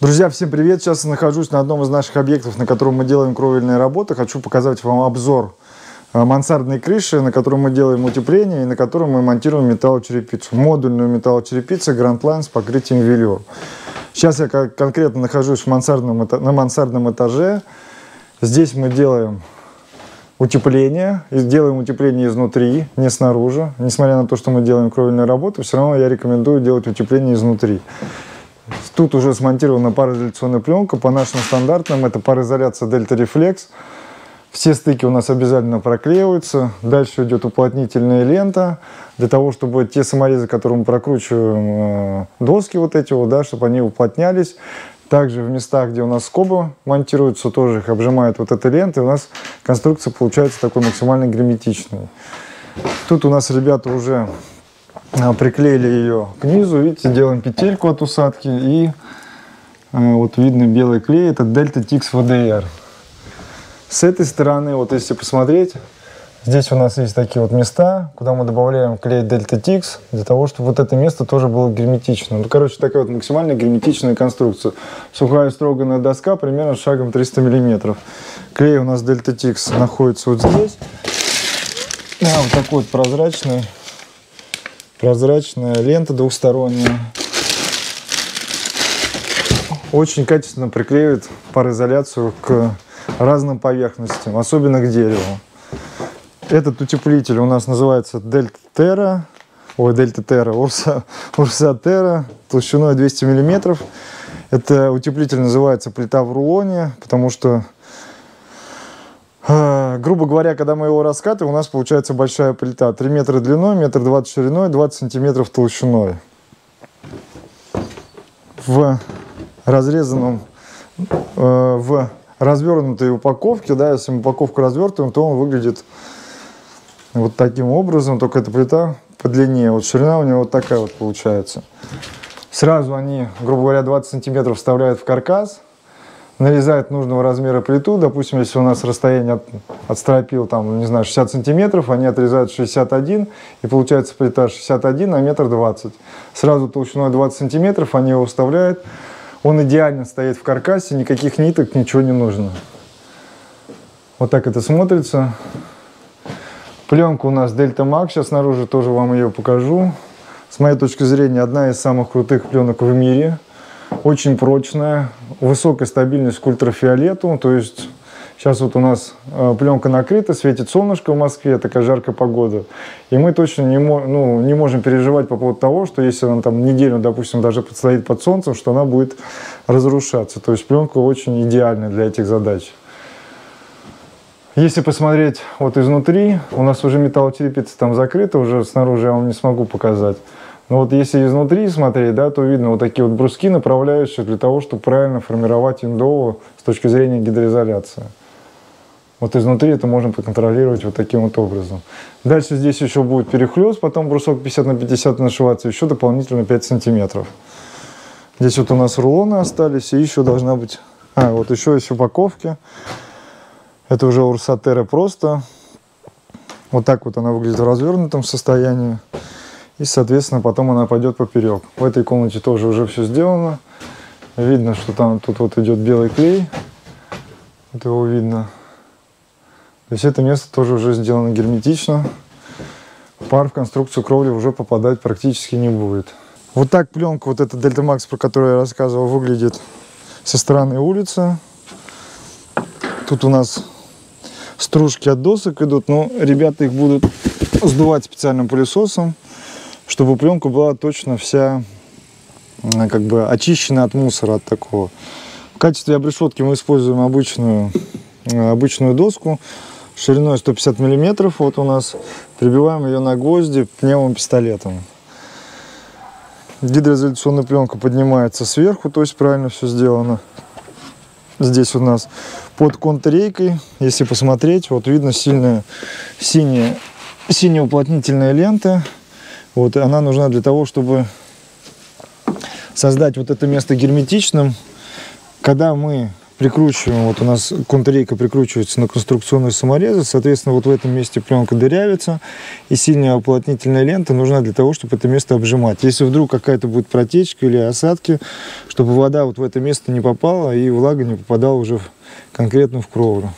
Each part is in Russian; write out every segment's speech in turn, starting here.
Друзья, всем привет! Сейчас я нахожусь на одном из наших объектов, на котором мы делаем кровельные работы. Хочу показать вам обзор э, мансардной крыши, на которой мы делаем утепление и на котором мы монтируем металлочерепицу. Модульную металлочерепицу Grand Line с покрытием велюр. Сейчас я конкретно нахожусь в мансардном, на мансардном этаже. Здесь мы делаем утепление, и делаем утепление изнутри, не снаружи. Несмотря на то, что мы делаем кровельные работы, все равно я рекомендую делать утепление изнутри. Тут уже смонтирована пароизоляционная пленка. По нашим стандартным это пароизоляция Delta Reflex. Все стыки у нас обязательно проклеиваются. Дальше идет уплотнительная лента. Для того, чтобы те саморезы, которые мы прокручиваем, э, доски вот эти вот, да, чтобы они уплотнялись. Также в местах, где у нас скобы монтируются, тоже их обжимает вот эта лента. И у нас конструкция получается такой максимально герметичной. Тут у нас ребята уже приклеили ее к низу, видите, делаем петельку от усадки и а, вот видно белый клей, это Delta Tix VDR. С этой стороны, вот если посмотреть, здесь у нас есть такие вот места, куда мы добавляем клей Delta Tix, для того, чтобы вот это место тоже было герметичным. Ну, короче, такая вот максимально герметичная конструкция. Сухая строганная доска примерно шагом 300 миллиметров. Клей у нас Delta Tix находится вот здесь. Да, вот такой вот прозрачный прозрачная лента двухсторонняя. Очень качественно приклеивает пароизоляцию к разным поверхностям, особенно к дереву. Этот утеплитель у нас называется Delta Terra, ой, Delta Terra, Ursa, Ursa Terra, толщиной 200 миллиметров. Это утеплитель называется плита в рулоне, потому что грубо говоря, когда мы его раскатываем, у нас получается большая плита. 3 метра длиной, метр двадцать шириной, 20 сантиметров толщиной. В разрезанном, э, в развернутой упаковке, да, если мы упаковку развертываем, то он выглядит вот таким образом, только эта плита подлиннее. Вот ширина у него вот такая вот получается. Сразу они, грубо говоря, 20 сантиметров вставляют в каркас – нарезает нужного размера плиту. Допустим, если у нас расстояние от, от стропил, там, не знаю, 60 сантиметров, они отрезают 61, и получается плита 61 на метр 20. Сразу толщиной 20 сантиметров они его вставляют. Он идеально стоит в каркасе, никаких ниток, ничего не нужно. Вот так это смотрится. Пленка у нас Delta Max, сейчас снаружи тоже вам ее покажу. С моей точки зрения, одна из самых крутых пленок в мире – очень прочная, высокая стабильность к ультрафиолету, то есть Сейчас вот у нас э, пленка накрыта, светит солнышко в Москве, такая жаркая погода. И мы точно не, ну, не можем переживать по поводу того, что если она там неделю, допустим, даже стоит под солнцем, что она будет разрушаться. То есть пленка очень идеальная для этих задач. Если посмотреть вот изнутри, у нас уже металлотерепица там закрыта, уже снаружи я вам не смогу показать. Но вот если изнутри смотреть, да, то видно вот такие вот бруски, направляющие для того, чтобы правильно формировать индову с точки зрения гидроизоляции. Вот изнутри это можно проконтролировать вот таким вот образом. Дальше здесь еще будет перехлест, потом брусок 50 на 50 нашиваться, еще дополнительно 5 сантиметров. Здесь вот у нас рулоны остались, и еще должна быть... А, вот еще есть упаковки. Это уже Урсатера просто. Вот так вот она выглядит в развернутом состоянии. И, соответственно, потом она пойдет поперек. В этой комнате тоже уже все сделано. Видно, что там тут вот идет белый клей. Вот его видно. То есть это место тоже уже сделано герметично. Пар в конструкцию кровли уже попадать практически не будет. Вот так пленка, вот эта Delta Max, про которую я рассказывал, выглядит со стороны улицы. Тут у нас стружки от досок идут, но ребята их будут сдувать специальным пылесосом чтобы пленка была точно вся как бы очищена от мусора, от такого. В качестве обрешетки мы используем обычную, э, обычную доску шириной 150 миллиметров. Вот у нас прибиваем ее на гвозди пневмопистолетом. Гидроизоляционная пленка поднимается сверху, то есть правильно все сделано. Здесь у нас под контррейкой, если посмотреть, вот видно сильная синяя, синяя уплотнительная лента. Вот, она нужна для того, чтобы создать вот это место герметичным. Когда мы прикручиваем, вот у нас контррейка прикручивается на конструкционные саморезы, соответственно, вот в этом месте пленка дырявится, и сильная уплотнительная лента нужна для того, чтобы это место обжимать. Если вдруг какая-то будет протечка или осадки, чтобы вода вот в это место не попала и влага не попадала уже конкретно в кровлю.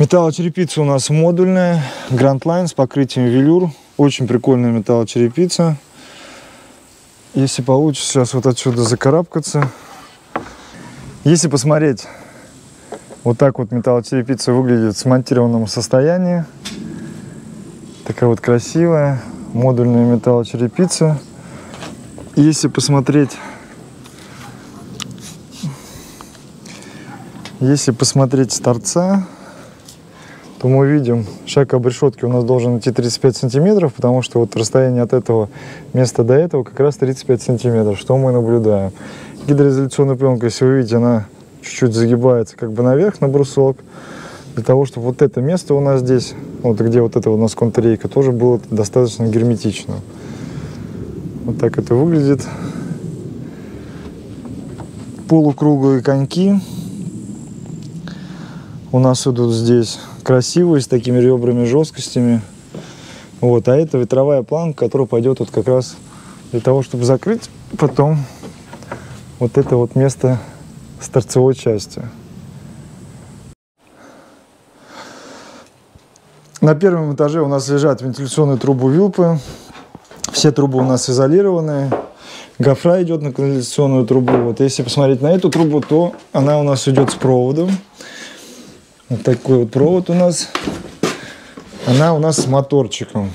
Металлочерепица у нас модульная, Grand Line с покрытием велюр. Очень прикольная металлочерепица. Если получится сейчас вот отсюда закарабкаться. Если посмотреть, вот так вот металлочерепица выглядит в смонтированном состоянии. Такая вот красивая модульная металлочерепица. Если посмотреть если посмотреть с торца, то мы видим, шаг обрешетки у нас должен идти 35 сантиметров, потому что вот расстояние от этого места до этого как раз 35 сантиметров, что мы наблюдаем. Гидроизоляционная пленка, если вы видите, она чуть-чуть загибается как бы наверх на брусок, для того, чтобы вот это место у нас здесь, вот где вот это у нас контррейка, тоже было достаточно герметично. Вот так это выглядит. Полукруглые коньки у нас идут здесь красивые, с такими ребрами, жесткостями. Вот, а это ветровая планка, которая пойдет вот как раз для того, чтобы закрыть потом вот это вот место с торцевой части. На первом этаже у нас лежат вентиляционные трубы Вилпы. Все трубы у нас изолированные. Гофра идет на канализационную трубу. Вот если посмотреть на эту трубу, то она у нас идет с проводом. Вот такой вот провод у нас. Она у нас с моторчиком.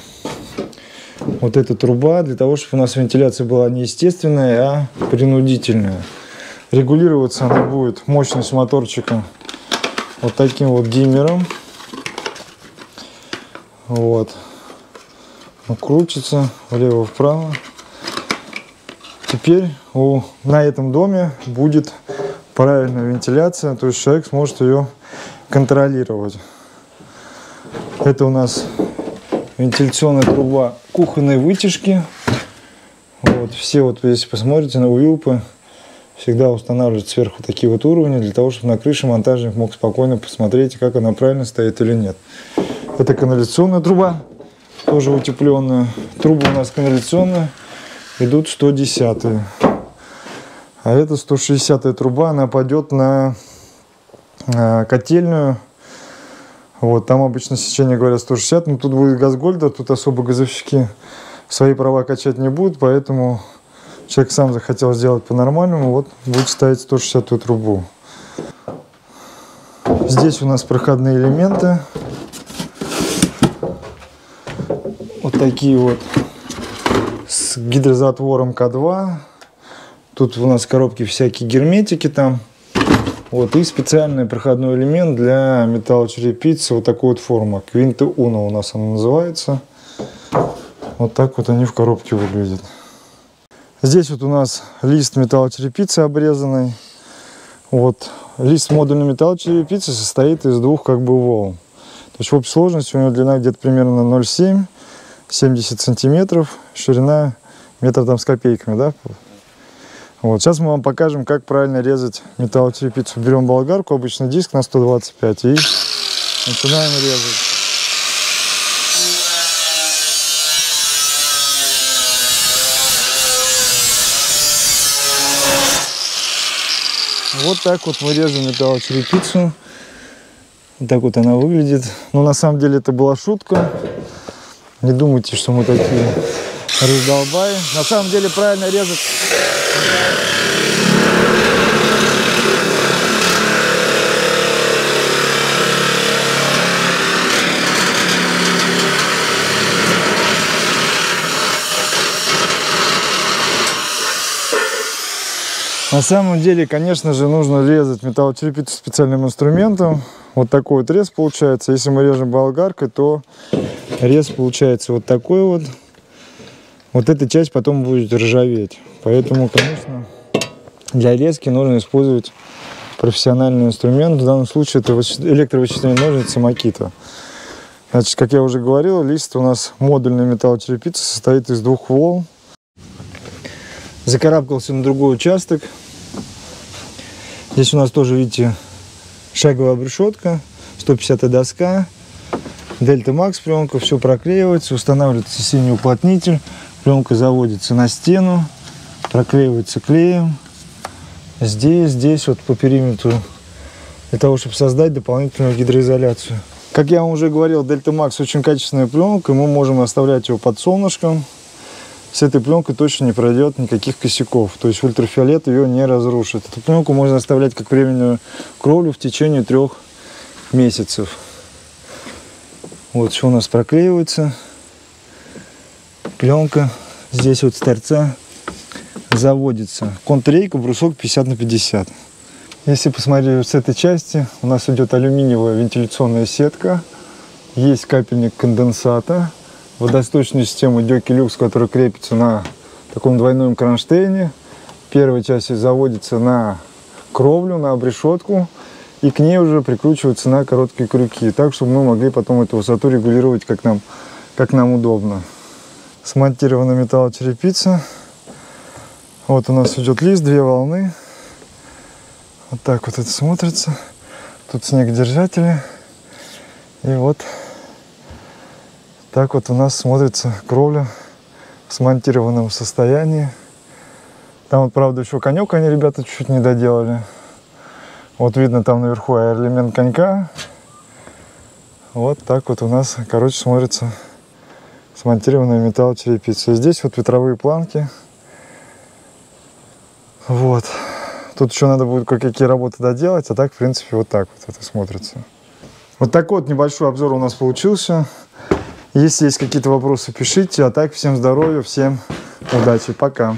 Вот эта труба для того, чтобы у нас вентиляция была не естественная, а принудительная. Регулироваться она будет мощность моторчика вот таким вот диммером. Вот. Он крутится влево-вправо. Теперь у, на этом доме будет правильная вентиляция, то есть человек сможет ее контролировать. Это у нас вентиляционная труба кухонной вытяжки. Вот, все вот, если посмотрите на Уилпы, всегда устанавливают сверху такие вот уровни, для того, чтобы на крыше монтажник мог спокойно посмотреть, как она правильно стоит или нет. Это канализационная труба, тоже утепленная. Трубы у нас канализационные, идут 110 -е. А это 160 труба, она пойдет на Э, котельную. Вот, там обычно сечение говорят 160, но тут будет газгольда, тут особо газовщики свои права качать не будут, поэтому человек сам захотел сделать по-нормальному, вот будет ставить 160 трубу. Здесь у нас проходные элементы. Вот такие вот с гидрозатвором К2. Тут у нас коробки всякие герметики там. Вот, и специальный проходной элемент для металлочерепицы, вот такой вот форма. Квинты Уна у нас она называется. Вот так вот они в коробке выглядят. Здесь вот у нас лист металлочерепицы обрезанный. Вот. Лист модульной металлочерепицы состоит из двух как бы волн. То есть в общей сложности у него длина где-то примерно 0,7, 70 сантиметров, ширина метр там с копейками, да, вот, сейчас мы вам покажем, как правильно резать металлочерепицу. Берем болгарку, обычно диск на 125 и начинаем резать. Вот так вот мы режем металлочерепицу. Вот так вот она выглядит. Но на самом деле это была шутка. Не думайте, что мы такие раздолбаи. На самом деле правильно резать на самом деле, конечно же, нужно резать металлочерепицу специальным инструментом. Вот такой вот рез получается. Если мы режем болгаркой, то рез получается вот такой вот вот эта часть потом будет ржаветь. Поэтому, конечно, для резки нужно использовать профессиональный инструмент. В данном случае это электровычислительные ножницы Makita. Значит, как я уже говорил, лист у нас модульный металлочерепица состоит из двух волн. Закарабкался на другой участок. Здесь у нас тоже, видите, шаговая обрешетка, 150 доска, Дельта Макс пленка, все проклеивается, устанавливается синий уплотнитель, пленка заводится на стену, проклеивается клеем. Здесь, здесь вот по периметру, для того, чтобы создать дополнительную гидроизоляцию. Как я вам уже говорил, Дельта Макс очень качественная пленка, мы можем оставлять его под солнышком. С этой пленкой точно не пройдет никаких косяков, то есть ультрафиолет ее не разрушит. Эту пленку можно оставлять как временную кровлю в течение трех месяцев. Вот что у нас проклеивается. Пленка здесь вот с торца заводится. Контррейка, брусок 50 на 50. Если посмотреть с этой части, у нас идет алюминиевая вентиляционная сетка. Есть капельник конденсата. Водосточную систему Дёки Люкс, которая крепится на таком двойном кронштейне. Первая часть заводится на кровлю, на обрешетку и к ней уже прикручиваются на короткие крюки, так, чтобы мы могли потом эту высоту регулировать, как нам, как нам удобно. Смонтирована металлочерепица. Вот у нас идет лист, две волны. Вот так вот это смотрится. Тут снегодержатели. И вот так вот у нас смотрится кровля в смонтированном состоянии. Там вот, правда, еще конек они, ребята, чуть-чуть не доделали. Вот видно там наверху аэроэлемент конька. Вот так вот у нас, короче, смотрится смонтированная металлочерепица. Здесь вот ветровые планки. Вот. Тут еще надо будет кое-какие работы доделать, а так, в принципе, вот так вот это смотрится. Вот такой вот небольшой обзор у нас получился. Если есть какие-то вопросы, пишите. А так, всем здоровья, всем удачи. Пока.